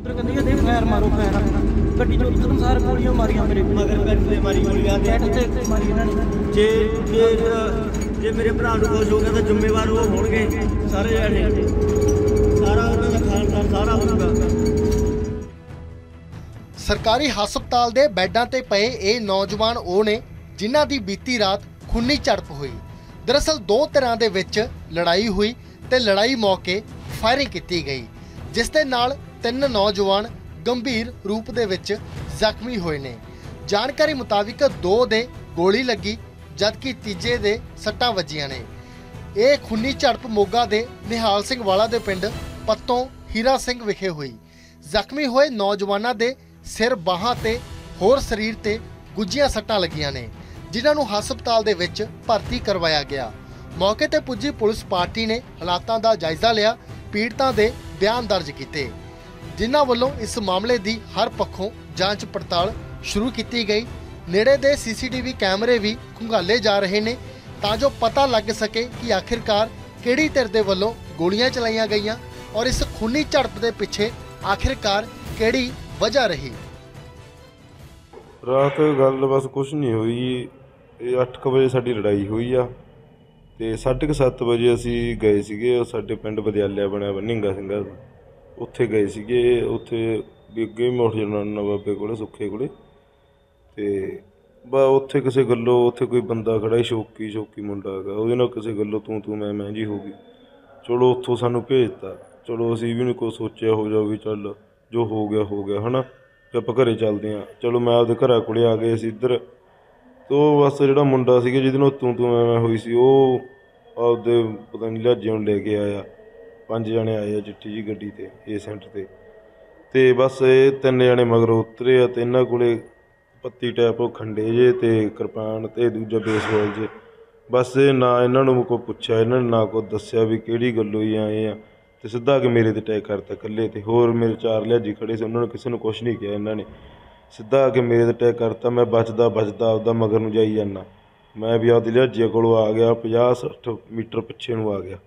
ਉਧਰ ਕਹਿੰਦੇ ਕਿ ਦੇ ਫਾਇਰ ਮਾਰੋ ਫਾਇਰ। ਗੱਡੀ ਚੋਂ ਉਤਰਨ ਸਾਰ ਗੋਲੀਆਂ ਮਾਰੀਆਂ ਮੇਰੇ ਮਗਰ ਬੈਠ ਤੇ ਮਾਰੀ ਗੋਲੀਆਂ ਤੇ ਬੈਠ ਤੇ ਮਾਰੀ ਇਹਨਾਂ ਨੇ। ਜੇ ਜੇ ਜੇ ਮੇਰੇ ਭਰਾ ਨੂੰ ਕੁਝ ਹੋ ਗਿਆ ਤਾਂ ਜ਼ਿੰਮੇਵਾਰ ਉਹ ਹੋਣਗੇ ਸਾਰੇ ਜਣੇ। ਸਾਰਾ ਉਹਨਾਂ ਦਾ ਖਾਨਦਾਨ ਸਾਰਾ ਹੋਊਗਾ ਸਰਕਾਰੀ ਹਸਪਤਾਲ ਦੇ ਬੈੱਡਾਂ ਤੇ ਪਏ ਇਹ ਨੌਜਵਾਨ ਉਹ ਨੇ ਜਿਨ੍ਹਾਂ ਦੀ ਬੀਤੀ ਰਾਤ ਖੂਨੀ ਝੜਪ ਹੋਈ। ਦਰਅਸਲ ਦੋ ਤਰ੍ਹਾਂ ਦੇ ਵਿੱਚ ਲੜਾਈ ਹੋਈ ਤੇ ਲੜਾਈ ਮੌਕੇ ਫਾਇਰਿੰਗ ਕੀਤੀ ਗਈ ਜਿਸ ਦੇ ਨਾਲ ਤਿੰਨ ਨੌਜਵਾਨ ਗੰਭੀਰ ਰੂਪ ਦੇ ਵਿੱਚ ਜ਼ਖਮੀ ਹੋਏ ਨੇ। ਜਾਣਕਾਰੀ ਮੁਤਾਬਿਕ ਦੋ ਦੇ ਗੋਲੀ ਲੱਗੀ, ਜਦਕਿ ਤੀਜੇ ਦੇ ਸੱਟਾਂ ਵੱਜੀਆਂ ਨੇ। ਇਹ ਖੂਨੀ ਝੜਪ ਮੋਗਾ ਦੇ ਨਿਹਾਲ ਸਿੰਘ ਵਾਲਾ ਦੇ ਪਿੰਡ ਪੱਤੋਂ ਹੀਰਾ ਸਿੰਘ ਵਿਖੇ ਹੋਈ। ਜ਼ਖਮੀ ਹੋਏ ਨੌਜਵਾਨਾਂ ਦੇ ਸਿਰ ਬਾਹਾਂ ਤੇ ਹੋਰ ਸਰੀਰ ਤੇ ਗੁੱਜੀਆਂ ਸੱਟਾਂ ਲੱਗੀਆਂ ਨੇ, ਜਿਨ੍ਹਾਂ ਨੂੰ ਹਸਪਤਾਲ ਦੇ ਵਿੱਚ ਭਰਤੀ ਕਰਵਾਇਆ ਗਿਆ। ਮੌਕੇ ਤੇ ਪੁੱਜੀ ਪੁਲਿਸ ਪਾਰਟੀ ਨੇ ਹਾਲਾਤਾਂ ਦਾ ਜਾਇਜ਼ਾ ਲਿਆ, ਪੀੜਤਾਂ ਦੇ ਬਿਆਨ ਦਰਜ ਕੀਤੇ। ਜਿਨ੍ਹਾਂ ਵੱਲੋਂ ਇਸ ਮਾਮਲੇ ਦੀ ਹਰ ਪੱਖੋਂ ਜਾਂਚ ਪੜਤਾਲ ਸ਼ੁਰੂ ਕੀਤੀ ਗਈ। ਨੇੜੇ ਦੇ ਸੀਸੀਟੀਵੀ ਕੈਮਰੇ ਵੀ ਖੁੰਗਾਲੇ ਜਾ ਰਹੇ ਨੇ ਤਾਂ ਜੋ ਪਤਾ ਲੱਗ ਸਕੇ ਕਿ ਆਖਿਰਕਾਰ ਕਿਹੜੀ ਧਿਰ ਦੇ ਵੱਲੋਂ ਗੋਲੀਆਂ ਚਲਾਈਆਂ ਗਈਆਂ ਔਰ ਇਸ ਖੂਨੀ ਝੜਪ ਦੇ ਪਿੱਛੇ ਆਖਿਰਕਾਰ ਕਿਹੜੀ ਵਜ੍ਹਾ ਰਹੀ। ਰਾਤ ਗੱਲ ਬਸ ਕੁਝ ਨਹੀਂ ਹੋਈ ਇਹ 8:00 ਵਜੇ ਸਾਡੀ ਲੜਾਈ ਹੋਈ ਆ ਤੇ 7:30 ਵਜੇ ਅਸੀਂ ਗਏ ਸੀਗੇ। ਸਾਡੇ ਪਿੰਡ ਬਦਿਆਲਿਆ ਬਣਿਆ ਬੰਨਿੰਗਾ ਸਿੰਘਾ ਦਾ। ਉੱਥੇ ਗਏ ਸੀਗੇ, ਉੱਥੇ ਵੀ ਅੱਗੇ ਵੀ ਮੈਂ ਉੱਠ ਜਾਣਾ ਨਾ ਬਾਬੇ ਕੋਲੇ, ਸੁੱਖੇ ਕੋਲੇ। ਤੇ ਬਾ ਉੱਥੇ ਕਿਸੇ ਗੱਲੋਂ ਉੱਥੇ ਕੋਈ ਬੰਦਾ ਖੜਾ ਸੀ, ਸ਼ੌਕੀ ਸ਼ੌਕੀ ਮੁੰਡਾ ਹੈਗਾ। ਉਹਦੇ ਨਾਲ ਕਿਸੇ ਗੱਲੋਂ ਤੂੰ ਤੂੰ, ਮੈਂ ਮੈਂ ਜੀ ਹੋ ਗਈ। ਚਲੋ ਉੱਥੋਂ ਸਾਨੂੰ ਭੇਜਤਾ। ਚਲੋ ਅਸੀਂ ਵੀ ਨਹੀਂ ਕੁਛ ਸੋਚਿਆ, ਹੋ ਜਾ ਵੀ ਚੱਲ, ਜੋ ਹੋ ਗਿਆ ਹੋ ਗਿਆ, ਹਨਾ? ਤੇ ਆਪਾਂ ਘਰੇ ਚੱਲਦੇ ਆ ਚਲੋ ਮੈਂ ਆਪਦੇ ਘਰਾਂ ਕੋਲੇ ਆ ਗਏ ਸੀ ਇੱਧਰ। ਤੇ ਉਹ ਬਸ ਜਿਹੜਾ ਮੁੰਡਾ ਸੀਗਾ ਜਿਹਦੇ ਨਾਲ ਤੂੰ ਤੂੰ, ਮੈਂ ਮੈਂ ਹੋਈ ਸੀ, ਉਹ ਆਪਦੇ ਪਤਾ ਨਹੀਂ ਲਿਆਜੇ ਨੂੰ ਲੈ ਕੇ ਆਇਆ। ਪੰਜ ਜਣੇ ਆਏ ਆ ਚਿੱਟੀ ਜੀ ਗੱਡੀ ਤੇ ਏ ਸੈਂਟਰ ਤੇ। ਤੇ ਬਸ ਇਹ ਤਿੰਨ ਜਣੇ ਮਗਰ ਉਤਰੇ ਆ ਤੇ ਇਹਨਾਂ ਕੋਲੇ ਪੱਤੀ ਟੈਪ ਉਹ ਖੰਡੇ ਜੇ ਤੇ ਕਿਰਪਾਨ ਤੇ ਦੂਜਾ ਬੇਸਬਾਲ ਜੇ। ਬਸ ਨਾ ਇਹਨਾਂ ਨੂੰ ਕੋਈ ਪੁੱਛਿਆ, ਇਹਨਾਂ ਨੇ ਨਾ ਕੋਈ ਦੱਸਿਆ ਵੀ ਕਿਹੜੀ ਗੱਲੋਂ ਹੀ ਆਏ ਆ। ਤੇ ਸਿੱਧਾ ਕਿ ਮੇਰੇ ਤੇ ਅਟੈਕ ਕਰਤਾ ਇਕੱਲੇ ਤੇ, ਹੋਰ ਮੇਰੇ ਚਾਰ ਲਿਆਜੀ ਖੜੇ ਸੀ, ਉਹਨਾਂ ਨੂੰ ਕਿਸੇ ਨੂੰ ਕੁਝ ਨਹੀਂ ਕਿਹਾ ਇਹਨਾਂ ਨੇ। ਸਿੱਧਾ ਕਿ ਮੇਰੇ ਤੇ ਅਟੈਕ ਕਰਤਾ, ਮੈਂ ਬਚਦਾ ਬਚਦਾ, ਆਪਦਾ ਮਗਰ ਨੂੰ ਜਾਈ ਜਾਂਦਾ। ਮੈਂ ਵੀ ਆਪਦੀ ਲਿਆਜੀ ਕੋਲੋਂ ਆ ਗਿਆ 50 60 ਮੀਟਰ ਪਿੱਛੇ ਨੂੰ ਆ ਗਿਆ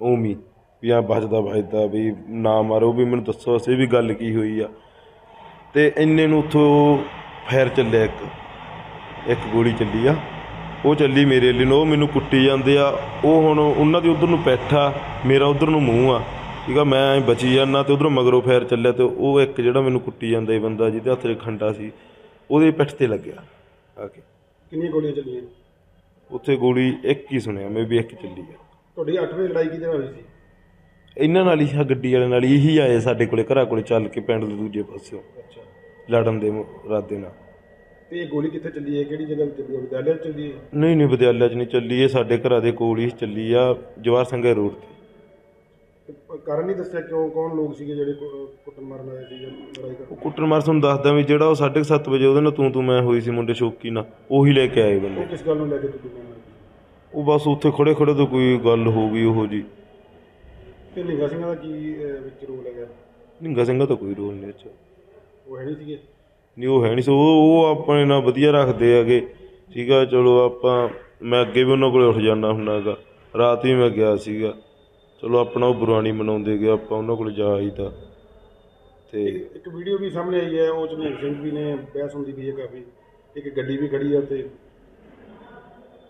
ਉਮੀ ਵੀ ਆ ਬਚਦਾ ਬਚਦਾ ਵੀ ਨਾ ਮਾਰੋ ਵੀ ਮੈਨੂੰ ਦੱਸੋ ਅਸੀਂ ਵੀ ਗੱਲ ਕੀ ਹੋਈ ਆ। ਤੇ ਇੰਨੇ ਨੂੰ ਉੱਥੋਂ ਫਾਇਰ ਚੱਲਿਆ ਇੱਕ ਇੱਕ ਗੋਲੀ ਚੱਲੀ ਆ। ਉਹ ਚੱਲੀ ਮੇਰੇ ਲਈ ਨੂੰ ਉਹ ਮੈਨੂੰ ਕੁੱਟੀ ਜਾਂਦੇ ਆ। ਉਹ ਹੁਣ ਉਹਨਾਂ ਦੀ ਉਧਰ ਨੂੰ ਪੈਠਾ ਮੇਰਾ ਉਧਰ ਨੂੰ ਮੂੰਹ ਆ। ਠੀਕ ਆ ਮੈਂ ਬਚੀ ਜਾਂਦਾ ਤੇ ਉਧਰੋਂ ਮਗਰੋਂ ਫਾਇਰ ਚੱਲਿਆ ਤੇ ਉਹ ਇੱਕ ਜਿਹੜਾ ਮੈਨੂੰ ਕੁੱਟੀ ਜਾਂਦਾ ਇਹ ਬੰਦਾ ਜਿਹਦੇ ਹੱਥ 'ਚ ਖੰਡਾ ਸੀ ਉਹਦੇ ਪਿੱਠ ਤੇ ਲੱਗਿਆ। ਆ ਕੇ। ਕਿੰਨੀਆਂ ਗੋਲੀਆਂ ਚੱਲੀਆਂ? ਉੱਥੇ ਗੋਲੀ ਇੱਕ ਹੀ ਸੁਣਿਆ ਮੈਂ ਵੀ ਇੱਕ ਚੱਲੀ ਆ। ਤੁਹਾਡੀ 8 ਵਜੇ ਲੜਾਈ ਕਿਹਦੇ ਨਾਲ ਹੋਈ ਸੀ? ਇਹਨਾਂ ਨਾਲ ਹੀ ਆ ਗੱਡੀ ਵਾਲੇ ਨਾਲ ਹੀ ਇਹੀ ਆਏ ਸਾਡੇ ਕੋਲੇ ਘਰਾਂ ਕੋਲੇ ਚੱਲ ਕੇ ਪਿੰਡ ਦੇ ਦੂਜੇ ਪਾਸਿਓਂ। ਅੱਛਾ। ਲੜਨ ਦੇ ਇਰਾਦੇ ਨਾਲ। ਤੇ ਇਹ ਗੋਲੀ ਕਿੱਥੇ ਚੱਲੀ ਹੈ? ਕਿਹੜੀ ਜਗ੍ਹਾ ਤੇ ਚੱਲੀ ਹੈ? ਵਿਦਿਆਲਿਆ 'ਚ ਚੱਲੀ ਹੈ? ਨਹੀਂ ਨਹੀਂ ਵਿਦਿਆਲਿਆ 'ਚ ਨਹੀਂ ਚੱਲੀ ਇਹ ਸਾਡੇ ਘਰਾਂ ਦੇ ਕੋਲ ਹੀ ਚੱਲੀ ਆ ਜਵਾਰ ਸਿੰਘਾ ਰੋਡ ਤੇ। ਤੇ ਪ- ਕਾਰਨ ਨਹੀਂ ਦੱਸਿਆ ਕਿਉਂ? ਕੌਣ ਲੋਕ ਸੀਗੇ ਜਿਹੜੇ ਕੁ- ਕੁੱਟਣ ਮਾਰਨ ਆਏ ਸੀ ਜਾਂ ਲੜਾਈ ਉਹ ਕਰਨ ਕੁੱਟਣ ਮਾਰ ਤੁਹਾਨੂੰ ਦੱਸਦਾ ਵੀ ਜਿਹੜਾ ਉਹ 7:30 ਵਜੇ ਉਹਦੇ ਨਾਲ ਤੂੰ ਤੂੰ ਮੈਂ ਹੋਈ ਸੀ ਮੁੰਡੇ ਸ਼ੌਕੀ ਨਾਲ ਉਹੀ ਲੈ ਕੇ ਆਏ ਬੰਦੇ। ਉਹ ਕਿਸ ਗੱਲ ਨੂੰ ਲੈ ਕੇ ਤੁਸੀਂ ਮੈਨੂੰ ਉਹ ਬਸ ਉੱਥੇ ਖੜੇ ਖੜੇ ਤੋਂ ਕੋਈ ਗੱਲ ਹੋ ਗਈ ਉਹੋ ਜੀ ਤੇ ਲਿੰਗਾ ਸਿੰਘਾਂ ਦਾ ਕੀ ਅਹ, ਵਿੱਚ ਰੋਲ ਹੈਗਾ? ਨਿੰਗਾ ਸਿੰਘਾ ਤਾਂ ਕੋਈ ਰੋਲ ਨਹੀਂ ਅੱਛਾ ਉਹ ਹੈ ਨਹੀਂ ਸੀਗੇ? ਨਹੀਂ ਉਹ ਹੈ ਨਹੀਂ ਸੋ। ਉਹ ਉਹ ਆਪਣੇ ਨਾਲ ਵਧੀਆ ਰੱਖਦੇ ਹੈਗੇ। ਠੀਕ ਆ ਚਲੋ ਆਪਾਂ ਮੈਂ ਅੱਗੇ ਵੀ ਉਹਨਾਂ ਕੋਲੇ ਉੱਠ ਜਾਂਦਾ ਹੁੰਦਾਗਾ ਰਾਤ ਵੀ ਮੈਂ ਗਿਆ ਸੀਗਾ। ਚਲੋ ਆਪਣਾ ਉਹ ਪੁਰਾਣੀ ਮਨਾਉਂਦੇ ਗਏ ਆਪਾਂ ਉਹਨਾਂ ਕੋਲ ਜਾ ਆਈਦਾ ਤੇ। ਇੱਕ ਵੀਡੀਓ ਵੀ ਸਾਹਮਣੇ ਆਈ ਹੈ ਉਹ ਚ ਨਿਹੰਗ ਸਿੰਘ ਵੀ ਨੇ ਬਹਿਸ ਹੁੰਦੀ ਵੀ ਹੈ ਕਾਫੀ। ਇੱਕ ਗੱਡੀ ਵੀ ਖੜੀ ਹੈ ਤੇ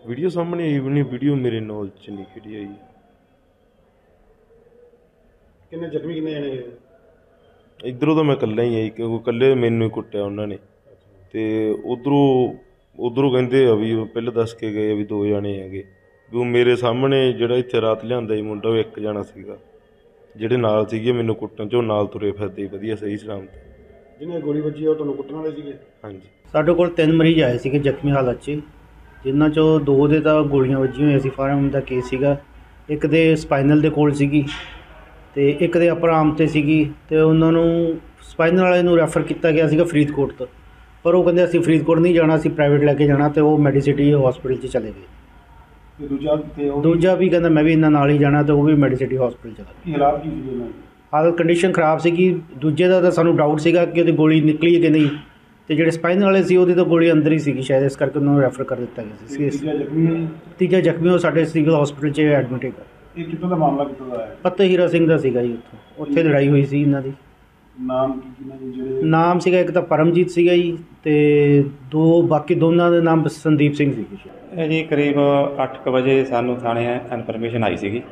ਵੀਡੀਓ ਸਾਹਮਣੇ ਆਈ ਵੀ ਨਹੀਂ ਵੀਡੀਓ ਮੇਰੇ ਨੌਲੇਜ ਚ ਨਹੀਂ ਕਿਹੜੀ ਆਈ। ਕਿੰਨੇ ਜ਼ਖਮੀ ਕਿੰਨੇ ਜਣੇ ਹੋਏ ਇਧਰੋਂ ਤਾਂ ਮੈਂ ਇਕੱਲਾ ਹੀ ਆਈ ਕਿਉਂਕਿ ਇਕੱਲੇ ਮੈਨੂੰ ਹੀ ਕੁੱਟਿਆ ਉਹਨਾਂ ਨੇ। ਤੇ ਉਧਰੋਂ ਉਧਰੋਂ ਕਹਿੰਦੇ ਆ ਵੀ ਉਹ ਪਹਿਲਾਂ ਦੱਸ ਕੇ ਗਏ ਆ ਵੀ ਦੋ ਜਣੇ ਹੈਗੇ। ਵੀ ਉਹ ਮੇਰੇ ਸਾਹਮਣੇ ਜਿਹੜਾ ਇੱਥੇ ਰਾਤ ਲਿਆਂਦਾ ਸੀ ਮੁੰਡਾ ਉਹ ਇੱਕ ਜਣਾ ਸੀਗਾ। ਜਿਹੜੇ ਨਾਲ ਸੀਗੇ ਮੈਨੂੰ ਕੁੱਟਣ ਚ ਉਹ ਨਾਲ ਤੁਰੇ ਫਿਰਦੇ ਸੀ ਵਧੀਆ ਸਹੀ ਸਲਾਮਤ। ਜਿਹਨੇ ਗੋਲੀ ਵੱਜੀ ਉਹ ਤੁਹਾਨੂੰ ਕੁੱਟਣ ਵਾਲੇ ਸੀਗੇ? ਹਾਂਜੀ। ਸਾਡੇ ਕੋਲ ਤਿੰਨ ਮਰੀਜ਼ ਆਏ ਸੀਗੇ ਜ਼ਖਮੀ ਹਾਲਤ 'ਚ। ਜਿਨ੍ਹਾਂ 'ਚੋਂ ਦੋ ਦੇ ਤਾਂ ਗੋਲੀਆਂ ਵੱਜੀਆਂ ਹੋਈਆਂ ਸੀ ਫਾਰਮ ਦਾ ਕੇਸ ਸੀਗਾ। ਇੱਕ ਦੇ ਸਪਾਈਨਲ ਦੇ ਕੋਲ ਸੀਗੀ ਤੇ ਇੱਕ ਦੇ ਅਪਰ ਆਰਮ ਤੇ ਸੀਗੀ ਤੇ ਉਹਨਾਂ ਨੂੰ ਸਪਾਈਨਲ ਵਾਲੇ ਨੂੰ ਰੈਫਰ ਕੀਤਾ ਗਿਆ ਸੀਗਾ ਫਰੀਦਕੋਟ ਤੋਂ। ਪਰ ਉਹ ਕਹਿੰਦੇ ਅਸੀਂ ਫਰੀਦਕੋਟ ਨਹੀਂ ਜਾਣਾ ਅਸੀਂ ਪ੍ਰਾਈਵੇਟ ਲੈ ਕੇ ਜਾਣਾ ਤੇ ਉਹ ਮੈਡੀਸਿਟੀ ਹਸਪੀਟਲ 'ਚ ਚਲੇ ਗਏ। ਤੇ ਦੂਜਾ ਤੇ ਉਹ ਦੂਜਾ ਵੀ ਕਹਿੰਦਾ ਮੈਂ ਵੀ ਇਹਨਾਂ ਨਾਲ ਹੀ ਜਾਣਾ ਤੇ ਉਹ ਵੀ ਮੈਡੀਸਿਟੀ ਹਸਪੀਟਲ ਚਲਾ ਗਿਆ ਕੀ ਹਾਲਾਤ ਕੀ ਸੀ ਉਹਨਾਂ ਦੇ? ਹਾਲਤ ਕੰਡੀਸ਼ਨ ਖਰਾਬ ਸੀਗੀ ਦੂਜੇ ਦਾ ਤਾਂ ਸਾਨੂੰ ਡਾਊਟ ਸੀਗਾ ਕਿ ਉਹਦੀ ਗੋਲੀ ਨਿਕਲੀ ਹੈ ਕਿ ਨਹੀਂ। ਤੇ ਜਿਹੜੇ ਸਪਾਈਨ ਵਾਲੇ ਸੀ ਉਹਦੀ ਤਾਂ ਗੋਲੀ ਅੰਦਰ ਹੀ ਸੀਗੀ ਸ਼ਾਇਦ ਇਸ ਕਰਕੇ ਉਹਨਾਂ ਨੂੰ ਰੈਫਰ ਕਰ ਦਿੱਤਾ ਗਿਆ ਸੀ। ਤੀਜਾ ਜ਼ਖਮੀ। ਤੀਜਾ ਜ਼ਖਮੀ ਉਹ ਸਾਡੇ ਸਿਵਲ ਹਸਪੀਟਲ 'ਚ ਐਡਮਿਟ ਹੈਗਾ। ਇਹ ਕਿੱਥੋਂ ਦਾ ਮਾਮਲਾ ਕਿੱਥੋਂ ਦਾ ਹੈ ਪੱਤੇ ਹੀਰਾ ਸਿੰਘ ਦਾ ਸੀਗਾ ਜੀ ਉੱਥੋਂ। ਉੱਥੇ ਲੜਾਈ ਹੋਈ ਸੀ ਇਹਨਾਂ ਦੀ। ਨਾਮ ਕੀ ਜਿਹੜੇ ਨਾਮ ਸੀਗਾ ਇੱਕ ਤਾਂ ਪਰਮਜੀਤ ਸੀਗਾ ਜੀ ਤੇ ਦੋ ਬਾਕੀ ਦੋਨਾਂ ਦੇ ਨਾਮ ਸੰਦੀਪ ਸਿੰਘ ਸੀਗੇ ਇਹ ਜੀ ਕਰੀਬ 8:00 ਵਜੇ ਸਾਨੂੰ ਥਾਣੇ ਇਨਫੋਰਮੇਸ਼ਨ ਆਈ ਸੀਗੀ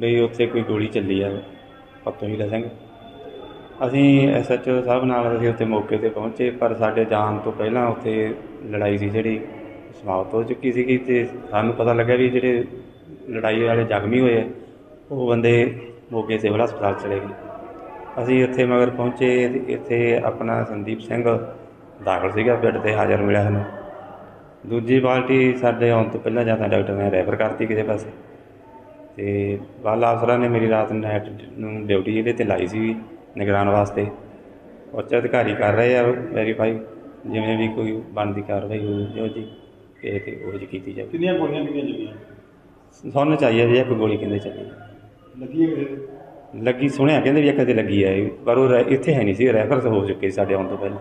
ਵੀ ਉੱਥੇ ਕੋਈ ਗੋਲੀ ਚੱਲੀ ਆ ਪੱਤੋ ਹੀਰਾ ਸਿੰਘ। ਅਸੀਂ ਐਸਐਚਓ ਸਾਹਿਬ ਨਾਲ ਅਸੀਂ ਉੱਥੇ ਮੌਕੇ ਤੇ ਪਹੁੰਚੇ ਪਰ ਸਾਡੇ ਜਾਣ ਤੋਂ ਪਹਿਲਾਂ ਉੱਥੇ ਲੜਾਈ ਸੀ ਜਿਹੜੀ ਸਮਾਪਤ ਹੋ ਚੁੱਕੀ ਸੀਗੀ ਤੇ ਸਾਨੂੰ ਪਤਾ ਲੱਗਾ ਵੀ ਜਿਹੜੇ ਲੜਾਈ ਵਾਲੇ ਜ਼ਖਮੀ ਹੋਏ। ਉਹ ਬੰਦੇ ਮੋਗੇ ਸਿਵਲ ਹਸਪਤਾਲ ਚਲੇ ਗਏ। ਅਸੀਂ ਇੱਥੇ ਮਗਰ ਪਹੁੰਚੇ, ਇੱਥੇ ਆਪਣਾ ਸੰਦੀਪ ਸਿੰਘ ਦਾਖਲ ਸੀਗਾ ਬੈੱਡ ਤੇ ਹਾਜ਼ਰ ਮਿਲਿਆ ਸਾਨੂੰ। ਦੂਜੀ ਪਾਰਟੀ ਸਾਡੇ ਆਉਣ ਤੋਂ ਪਹਿਲਾਂ ਜਾਂ ਤਾਂ ਡਾਕਟਰ ਨੇ ਰੈਫਰ ਕਰਤੀ ਕਿਸੇ ਪਾਸੇ। ਤੇ ਵਾਲਾ ਅਫਸਰਾਂ ਨੇ ਮੇਰੀ ਰਾਤ ਨਾਈਟ ਨੂੰ ਡਿਊਟੀ ਇਹਦੇ ਤੇ ਲਾਈ ਸੀ ਨਿਗਰਾਨ ਵਾਸਤੇ। ਉੱਚ ਅਧਿਕਾਰੀ ਕਰ ਰਹੇ ਆ, ਵੈਰੀਫਾਈ, ਜਿਵੇਂ ਵੀ ਕੋਈ ਬਣਦੀ ਕਾਰਵਾਈ ਹੋਵੇ ਜੋ ਜੀ ਇਹ ਤੇ ਉਹ ਜੀ ਕੀਤੀ ਜਾਵੇ। ਕਿੰਨੀਆਂ ਗੋਲੀਆਂ ਕਿੰਨੀਆਂ ਚੱਲੀਆਂ? ਸਾਨੂੰ ਚਾਹੀਏ ਵੀ ਇੱਕ ਗੋਲੀ ਕਹਿੰਦੇ ਚੱਲੀ। ਲੱਗੀ ਹੈ ਕਿਸੇ ਦੇ ਲੱਗੀ ਸੁਣਿਆ ਕਹਿੰਦੇ ਵੀ ਇੱਕ ਤੇ ਲੱਗੀ ਇਹ, ਪਰ ਉਹ ਰਹਿ- ਇੱਥੇ ਹੈ ਨਹੀਂ ਸੀ ਰੈਫਰ ਹੋ ਚੁੱਕੇ ਸੀ ਸਾਡੇ ਆਉਣ ਤੋਂ ਪਹਿਲਾਂ।